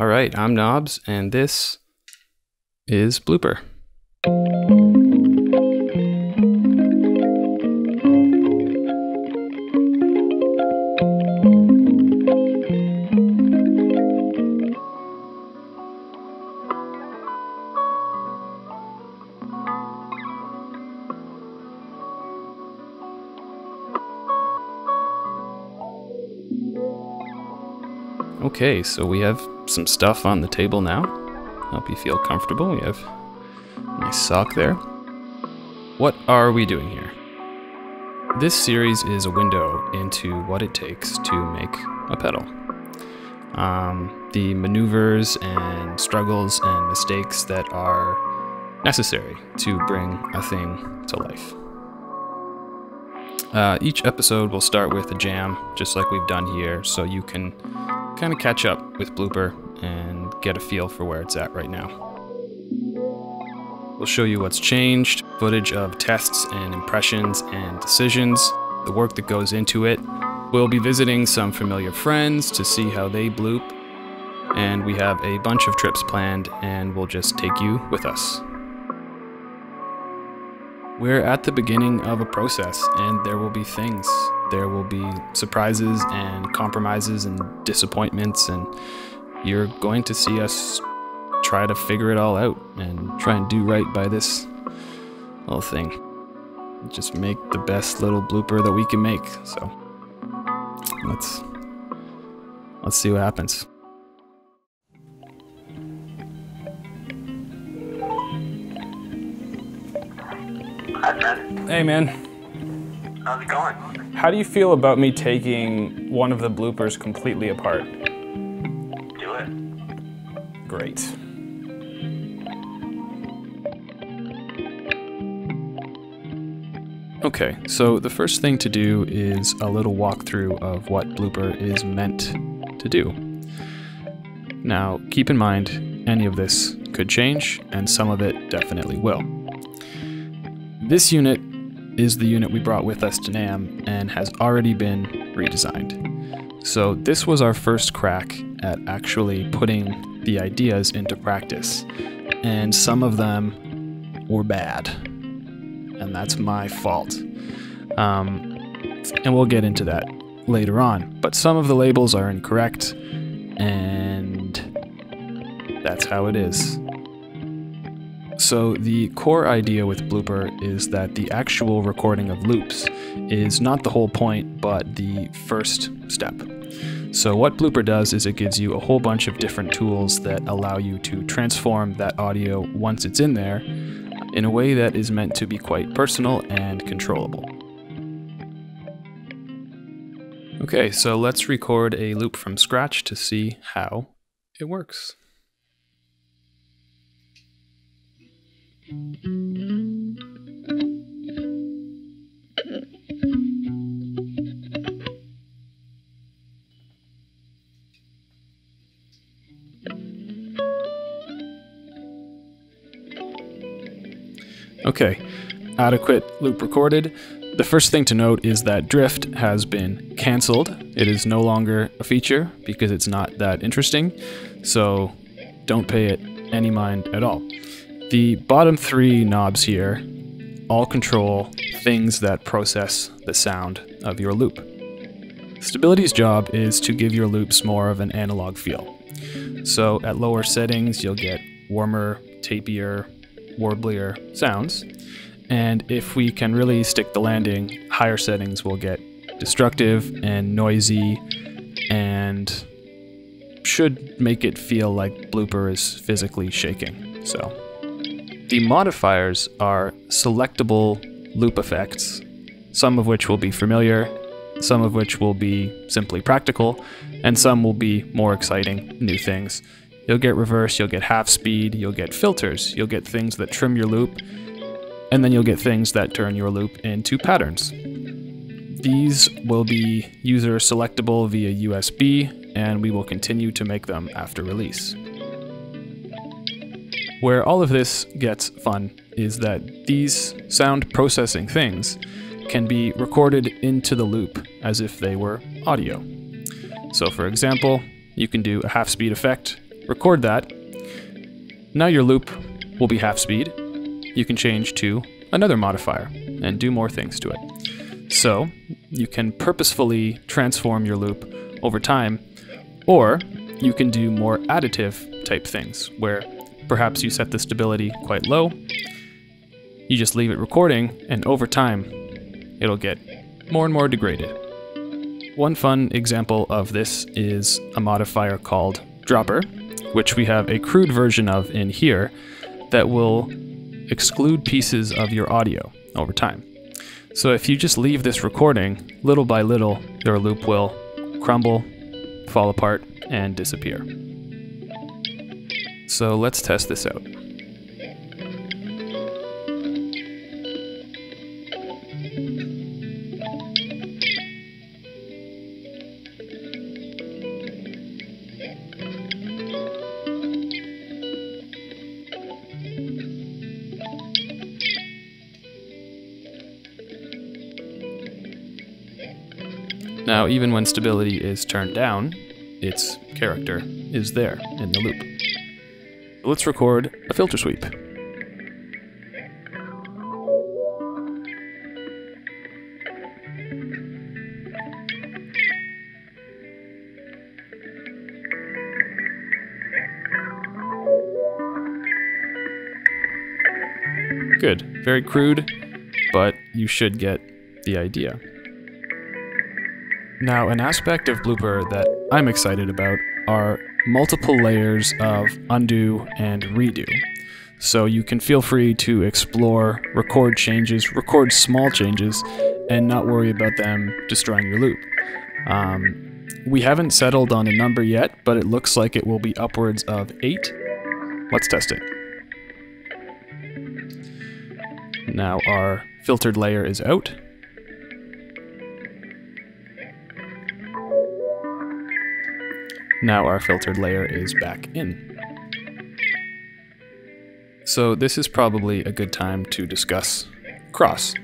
All right, I'm Knobs, and this is Blooper. Okay, so we have some stuff on the table now. Help you feel comfortable. We have a nice sock there. What are we doing here? This series is a window into what it takes to make a pedal. Um, the maneuvers and struggles and mistakes that are necessary to bring a thing to life. Uh, each episode will start with a jam, just like we've done here, so you can kind of catch up with Blooper and get a feel for where it's at right now. We'll show you what's changed, footage of tests and impressions and decisions, the work that goes into it. We'll be visiting some familiar friends to see how they bloop, and we have a bunch of trips planned, and we'll just take you with us. We're at the beginning of a process, and there will be things. There will be surprises and compromises and disappointments, and you're going to see us try to figure it all out and try and do right by this little thing. Just make the best little blooper that we can make. So let's let's see what happens. Hi. Hey man, How's it going? how do you feel about me taking one of the bloopers completely apart? Do it. Great. Okay, so the first thing to do is a little walkthrough of what Blooper is meant to do. Now, keep in mind, any of this could change, and some of it definitely will. This unit is the unit we brought with us to NAMM and has already been redesigned. So, this was our first crack at actually putting the ideas into practice, and some of them were bad and that's my fault. Um, and we'll get into that later on. But some of the labels are incorrect, and that's how it is. So, the core idea with Blooper is that the actual recording of loops is not the whole point, but the first step. So, what Blooper does is it gives you a whole bunch of different tools that allow you to transform that audio once it's in there in a way that is meant to be quite personal and controllable. Okay, so let's record a loop from scratch to see how it works. Okay, adequate loop recorded. The first thing to note is that drift has been cancelled. It is no longer a feature because it's not that interesting, so don't pay it any mind at all. The bottom three knobs here all control things that process the sound of your loop. Stability's job is to give your loops more of an analog feel. So at lower settings, you'll get warmer, tapier, warblier sounds. And if we can really stick the landing, higher settings will get destructive and noisy and should make it feel like Blooper is physically shaking. So the modifiers are selectable loop effects, some of which will be familiar, some of which will be simply practical, and some will be more exciting new things. You'll get reverse, you'll get half speed, you'll get filters, you'll get things that trim your loop, and then you'll get things that turn your loop into patterns. These will be user selectable via USB, and we will continue to make them after release. Where all of this gets fun is that these sound processing things can be recorded into the loop as if they were audio. So, for example, you can do a half speed effect, record that. Now your loop will be half speed. You can change to another modifier and do more things to it. So you can purposefully transform your loop over time, or you can do more additive type things where perhaps you set the stability quite low, you just leave it recording, and over time it'll get more and more degraded. One fun example of this is a modifier called dropper, which we have a crude version of in here that will exclude pieces of your audio over time. So if you just leave this recording, little by little, your loop will crumble, fall apart, and disappear. So let's test this out. Now, even when stability is turned down, its character is there in the loop. Let's record a filter sweep. Good. Very crude, but you should get the idea. Now, an aspect of Blooper that I'm excited about are multiple layers of undo and redo. So you can feel free to explore, record changes, record small changes, and not worry about them destroying your loop. Um, we haven't settled on a number yet, but it looks like it will be upwards of 8. Let's test it. Now our filtered layer is out. Now our filtered layer is back in. So this is probably a good time to discuss cross.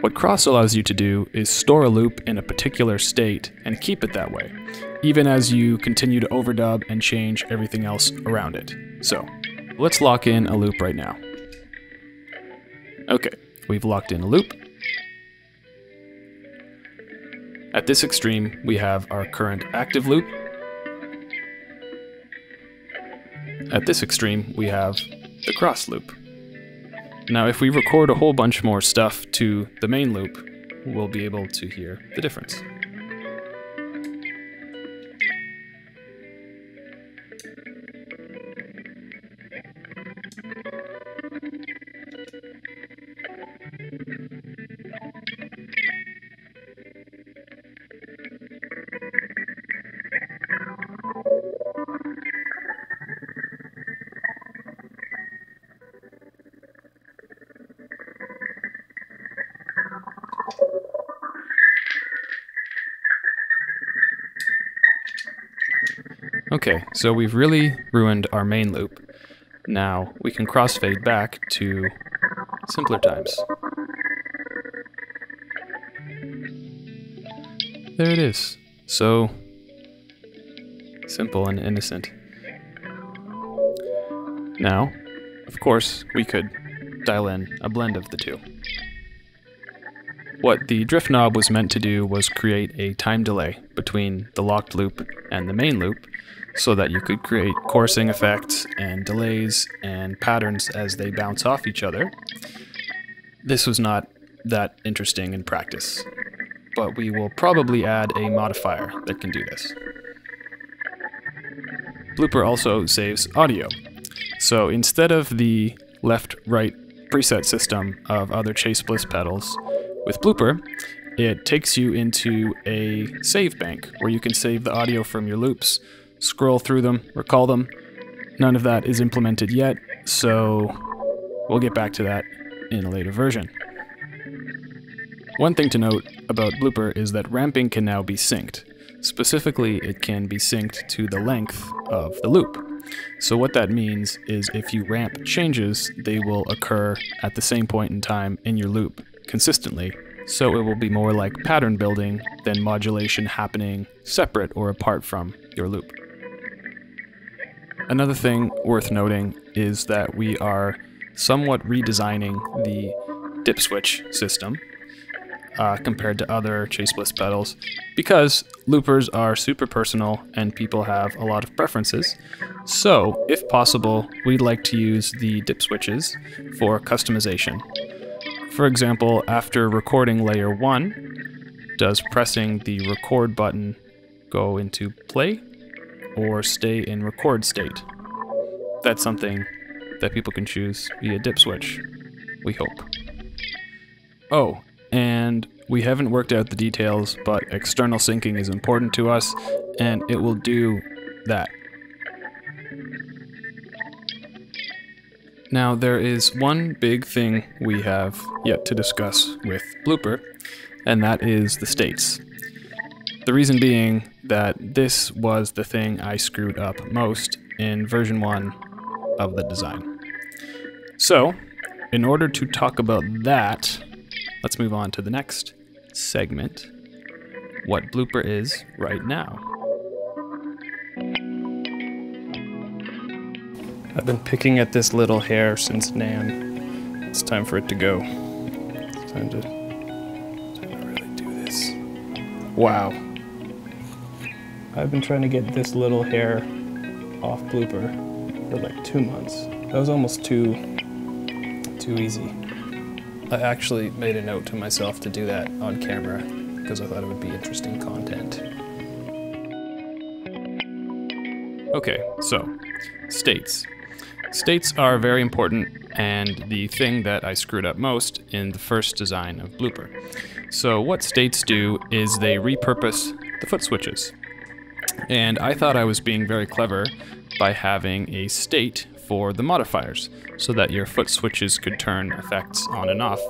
What cross allows you to do is store a loop in a particular state and keep it that way, even as you continue to overdub and change everything else around it. So let's lock in a loop right now. Okay, we've locked in a loop. At this extreme, we have our current active loop, At this extreme, we have the cross loop. Now, if we record a whole bunch more stuff to the main loop, we'll be able to hear the difference. Okay, so we've really ruined our main loop. Now we can crossfade back to simpler times. There it is. So simple and innocent. Now, of course, we could dial in a blend of the two. What the drift knob was meant to do was create a time delay between the locked loop and the main loop so that you could create chorusing effects and delays and patterns as they bounce off each other. This was not that interesting in practice, but we will probably add a modifier that can do this. Blooper also saves audio. So instead of the left-right preset system of other Chase Bliss pedals, with Blooper, it takes you into a save bank where you can save the audio from your loops, scroll through them, recall them. None of that is implemented yet, so we'll get back to that in a later version. One thing to note about Blooper is that ramping can now be synced. Specifically, it can be synced to the length of the loop. So what that means is if you ramp changes, they will occur at the same point in time in your loop, consistently, so it will be more like pattern building than modulation happening separate or apart from your loop. Another thing worth noting is that we are somewhat redesigning the dip switch system uh, compared to other Chase Bliss pedals because loopers are super personal and people have a lot of preferences. So, if possible, we'd like to use the dip switches for customization. For example, after recording layer 1, does pressing the record button go into play or stay in record state? That's something that people can choose via dip switch, we hope. Oh, and we haven't worked out the details, but external syncing is important to us, and it will do that. Now, there is one big thing we have yet to discuss with Blooper, and that is the states. The reason being that this was the thing I screwed up most in version 1 of the design. So, in order to talk about that, let's move on to the next segment what Blooper is right now. I've been picking at this little hair since NAMM. It's time for it to go. It's time to, time to really do this. Wow. I've been trying to get this little hair off Blooper for like two months. That was almost too, too easy. I actually made a note to myself to do that on camera because I thought it would be interesting content. Okay, so states. States are very important and the thing that I screwed up most in the first design of Blooper. So, what states do is they repurpose the foot switches. And I thought I was being very clever by having a state for the modifiers so that your foot switches could turn effects on and off,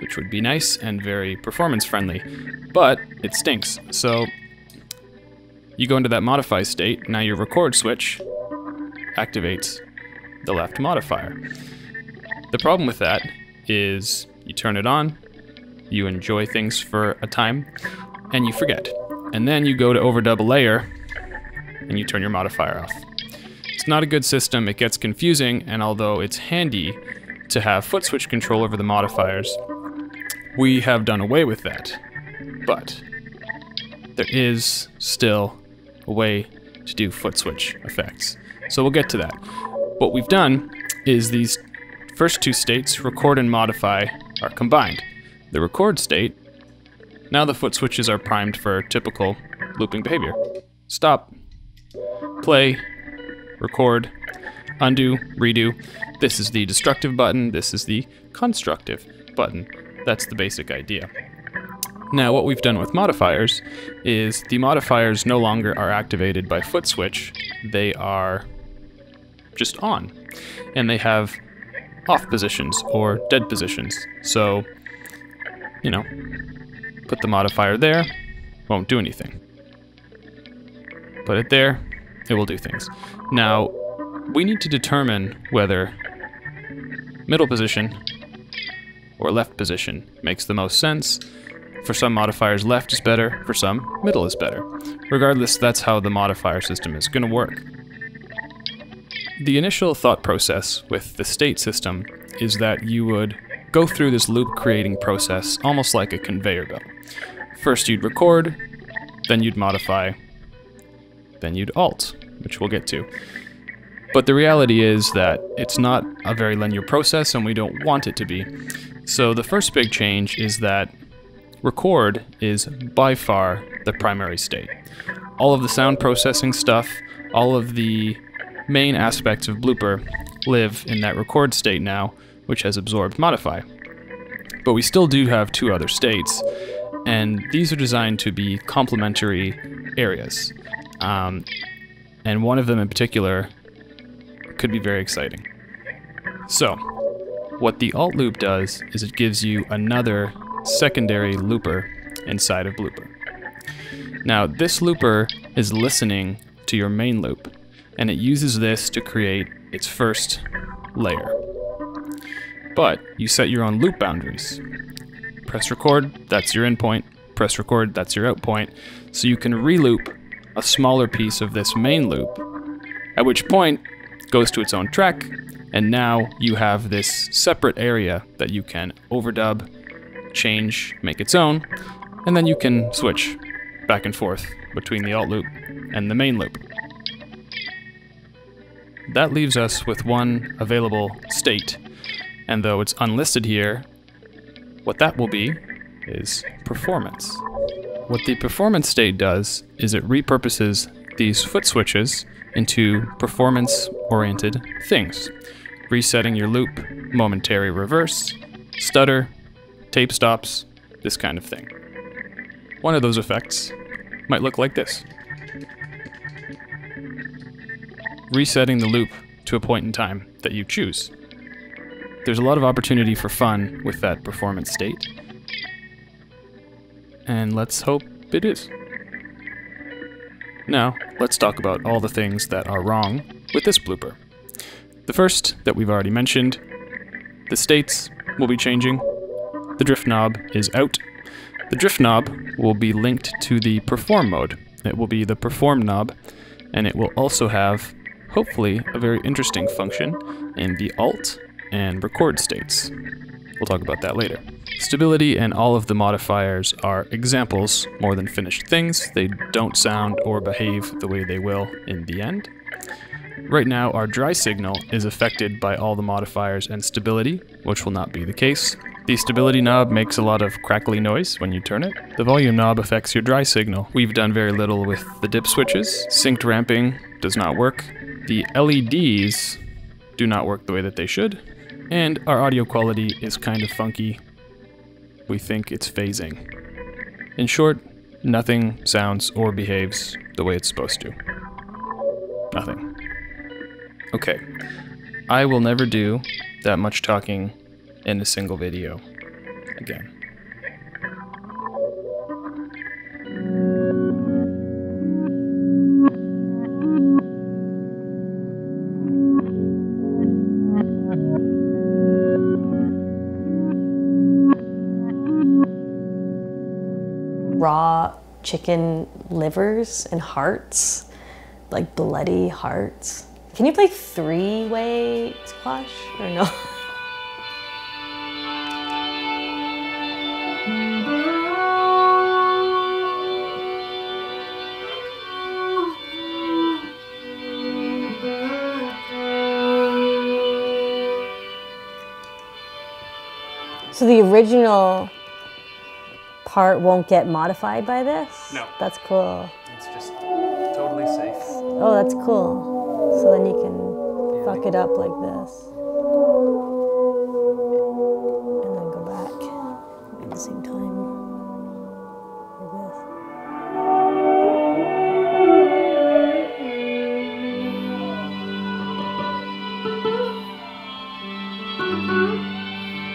which would be nice and very performance friendly. But it stinks. So you go into that modify state, now your record switch activates the left modifier. The problem with that is you turn it on, you enjoy things for a time, and you forget. And then you go to overdub a layer and you turn your modifier off. It's not a good system, it gets confusing, and although it's handy to have foot switch control over the modifiers, we have done away with that. But there is still a way to do foot switch effects. So we'll get to that. What we've done is these first two states, record and modify, are combined. The record state, now the foot switches are primed for typical looping behavior. Stop, play, record, undo, redo. This is the destructive button, this is the constructive button. That's the basic idea. Now, what we've done with modifiers is the modifiers no longer are activated by foot switch, they are just on. And they have off positions or dead positions. So, you know, put the modifier there, won't do anything. Put it there, it will do things. Now, we need to determine whether middle position or left position makes the most sense. For some modifiers, left is better, for some, middle is better. Regardless, that's how the modifier system is going to work. The initial thought process with the state system is that you would go through this loop creating process almost like a conveyor belt. First, you'd record, then you'd modify, then you'd alt, which we'll get to. But the reality is that it's not a very linear process and we don't want it to be. So the first big change is that record is by far the primary state. All of the sound processing stuff, all of the main aspects of Blooper live in that record state now, which has absorbed modify. But we still do have two other states, and these are designed to be complementary areas. Um, and one of them in particular could be very exciting. So, what the alt loop does is it gives you another secondary looper inside of Blooper. Now, this looper is listening to your main loop, and it uses this to create its first layer. But you set your own loop boundaries. Press record, that's your in point. Press record, that's your out point. So you can reloop a smaller piece of this main loop, at which point goes to its own track, and now you have this separate area that you can overdub, change, make its own, and then you can switch back and forth between the alt loop and the main loop. That leaves us with one available state, and though it's unlisted here, what that will be is performance. What the performance state does is it repurposes these foot switches into performance oriented things, resetting your loop, momentary reverse, stutter, tape stops, this kind of thing. One of those effects might look like this. Resetting the loop to a point in time that you choose. There's a lot of opportunity for fun with that performance state. And let's hope it is. Now, let's talk about all the things that are wrong with this blooper. The first that we've already mentioned, the states will be changing. The drift knob is out. The drift knob will be linked to the perform mode. It will be the perform knob, and it will also have, hopefully, a very interesting function in the alt and record states. We'll talk about that later. Stability and all of the modifiers are examples more than finished things. They don't sound or behave the way they will in the end. Right now, our dry signal is affected by all the modifiers and stability, which will not be the case. The stability knob makes a lot of crackly noise when you turn it. The volume knob affects your dry signal. We've done very little with the dip switches. Synced ramping does not work. The LEDs do not work the way that they should. And our audio quality is kind of funky. We think it's phasing. In short, nothing sounds or behaves the way it's supposed to. Nothing. Okay. I will never do that much talking in a single video again. Chicken livers and hearts, like bloody hearts. Can you play three way squash or no? So the original part won't get modified by this? No. That's cool. It's just totally safe. Oh, that's cool. So then you can fuck it up like this. And then go back at the same time. Like this.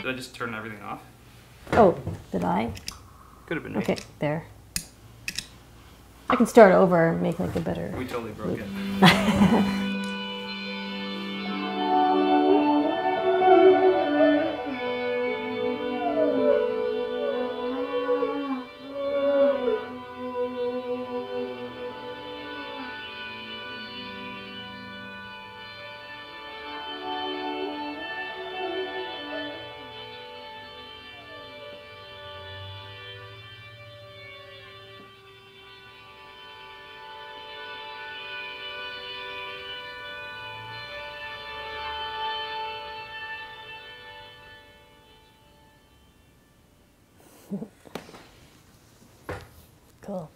Did I just turn everything off? Oh, did I? Could have been me. Okay, there. I can start over and make like a better. We totally broke it. Cool.